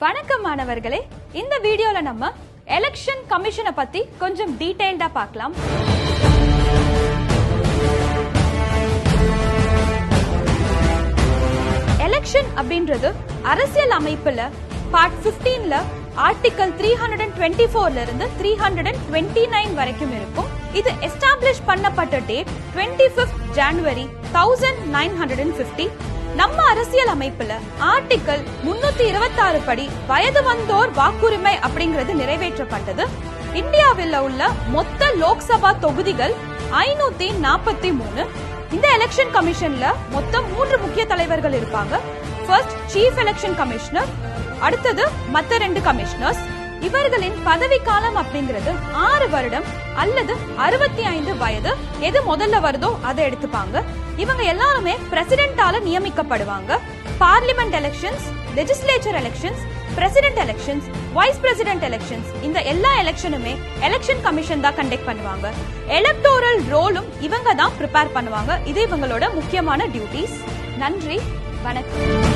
வணக்கம் மாணவர்களே இந்த வீடியோல நம்ம எலெக்ஷன் கமிஷனை பத்தி கொஞ்சம் டீடைல்டா பார்க்கலாம். எலெக்ஷன் அப்படின்றது அரசியல் அமைப்புல part 15ல article three hundred and twenty ஃபோர்ல இருந்து three hundred and twenty nine வரைக்கும் இருக்கும். இது எஸ்டாப்ளிஷ் பண்ணப்பட்ட date twenty fifth January thousand nine hundred and fifty நம்ம அரசியல் அமைப்புல ஆர்டிகல் முன்னூத்தி இருபத்தி ஆறு படி வயது வந்தோர் வாக்குரிமை அப்படிங்கிறது நிறைவேற்றப்பட்டது. இந்தியாவில் உள்ள மொத்த லோக்சபா தொகுதிகள் ஐநூத்தி நாற்பத்தி மூணு. இந்த எலெக்ஷன் கமிஷன்ல மொத்தம் மூன்று முக்கிய தலைவர்கள் இருப்பாங்க. ஃபர்ஸ்ட் சீஃப் எலெக்ஷன் கமிஷனர் அடுத்தது மத்த ரெண்டு கமிஷனர்ஸ் இவர்களின் பதவி காலம் அப்படிங்கிறது ஆறு வருடம் அல்லது அறுபத்தி ஐந்து வயது. எது முதல்ல வருதோ அதை எடுத்துப்பாங்க. இவங்க எல்லாருமே பிரசிடென்டால நியமிக்கப்படுவாங்க. Parliament elections legislature elections president elections vice president elections இந்த எல்லா எலெக்ஷனுமே எலெக்ஷன் கமிஷன் தான் கண்டக்ட் பண்ணுவாங்க. எலக்டோரல் ரோலும் இவங்க தான் ப்ரிப்பேர் பண்ணுவாங்க. இது இவங்களோட முக்கியமான டியூட்டிஸ் நன்றி. வணக்கம்.